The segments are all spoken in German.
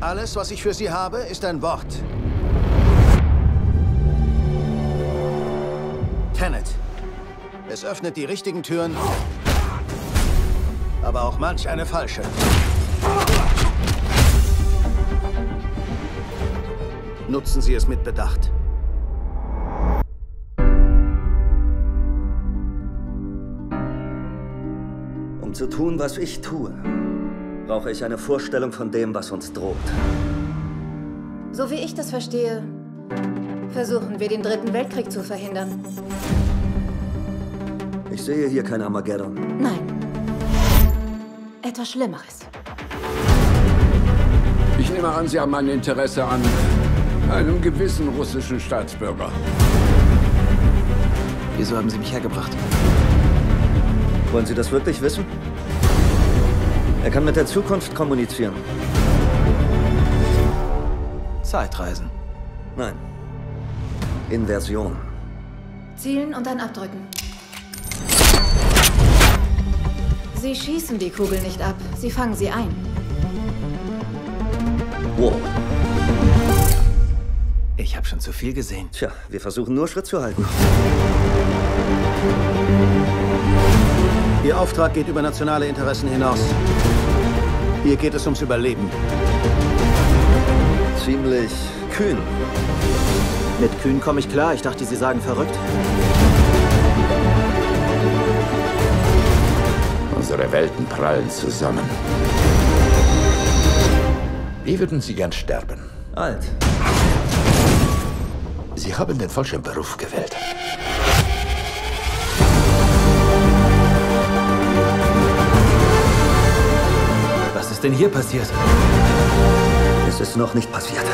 Alles, was ich für Sie habe, ist ein Wort. Tenet. Es öffnet die richtigen Türen, aber auch manch eine falsche. Nutzen Sie es mit Bedacht. Um zu tun, was ich tue, brauche ich eine Vorstellung von dem, was uns droht. So wie ich das verstehe, versuchen wir den Dritten Weltkrieg zu verhindern. Ich sehe hier kein Armageddon. Nein. Etwas Schlimmeres. Ich nehme an, Sie haben ein Interesse an einem gewissen russischen Staatsbürger. Wieso haben Sie mich hergebracht? Wollen Sie das wirklich wissen? Er kann mit der Zukunft kommunizieren. Zeitreisen. Nein. Inversion. Zielen und dann abdrücken. Sie schießen die Kugel nicht ab, sie fangen sie ein. Wow. Ich habe schon zu viel gesehen. Tja, wir versuchen nur Schritt zu halten. Ihr Auftrag geht über nationale Interessen hinaus. Hier geht es ums Überleben. Ziemlich kühn. Mit Kühn komme ich klar. Ich dachte, Sie sagen verrückt. Unsere Welten prallen zusammen. Wie würden Sie gern sterben? Alt. Sie haben den falschen Beruf gewählt. Denn hier passiert? Es ist noch nicht passiert.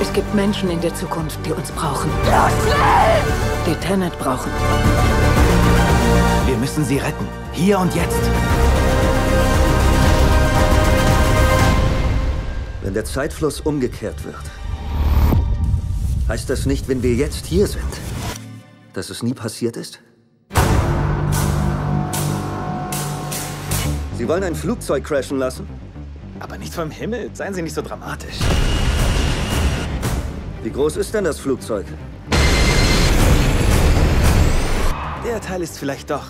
Es gibt Menschen in der Zukunft, die uns brauchen. Die Tenet brauchen. Wir müssen sie retten. Hier und jetzt. Wenn der Zeitfluss umgekehrt wird, heißt das nicht, wenn wir jetzt hier sind, dass es nie passiert ist? Sie wollen ein Flugzeug crashen lassen? Aber nicht vom Himmel. Seien Sie nicht so dramatisch. Wie groß ist denn das Flugzeug? Der Teil ist vielleicht doch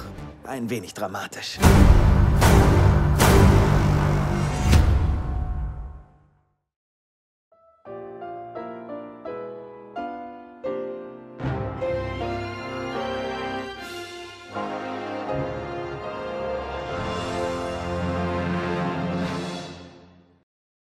ein wenig dramatisch.